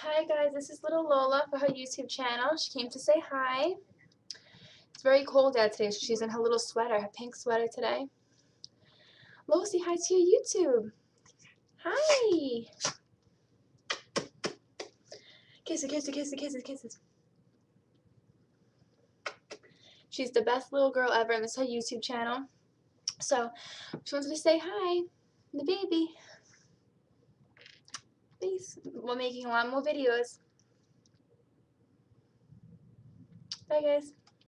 Hi guys, this is little Lola for her YouTube channel. She came to say hi. It's very cold out today, so she's in her little sweater, her pink sweater today. Lola, say hi to your YouTube. Hi. Kisses, kisses, kisses, kisses, kisses. She's the best little girl ever, and this is her YouTube channel. So, she wanted to say hi, the baby. Peace. We're making a lot more videos.